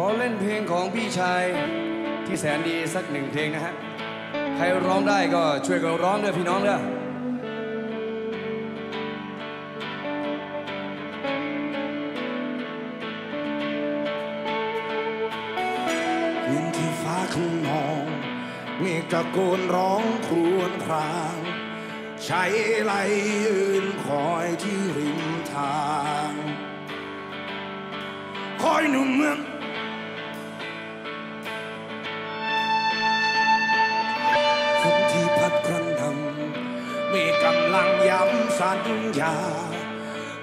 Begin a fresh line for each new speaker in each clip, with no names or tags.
ขอเล่นเพลงของพี่ชายที่แสนดีสักหนึ่งเพลงนะฮะ ใครร้องได้ก็ช่วยกันร้องด้วยพี่น้องเด้อ
คืนที่ฟ้าขนองมฆตะโกนร้องครวญคราง ใช้ไหลยืนคอยที่ริมทาง คอยหนุ่มเมือง สัญญา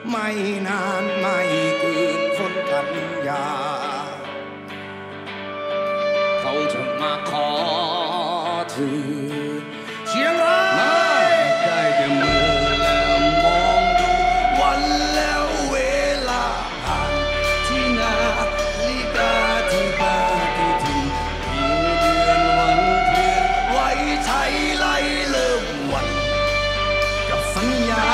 ไม่นานไม่เกินฝนกันยา เขาจะมาขอเธอ Yeah.